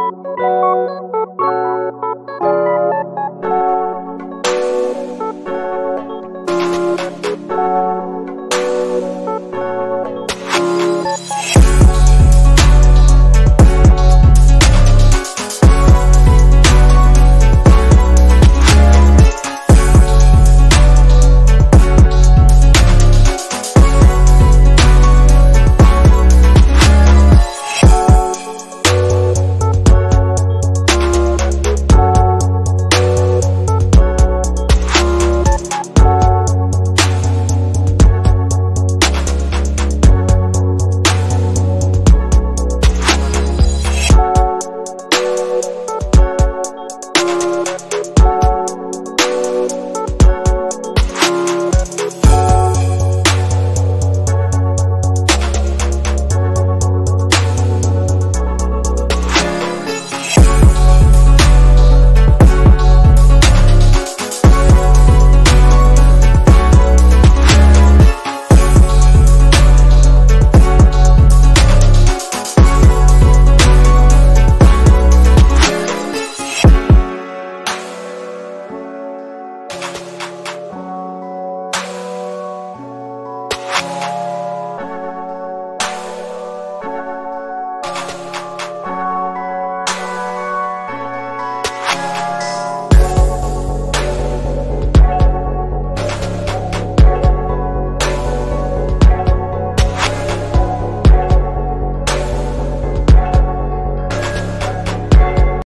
Música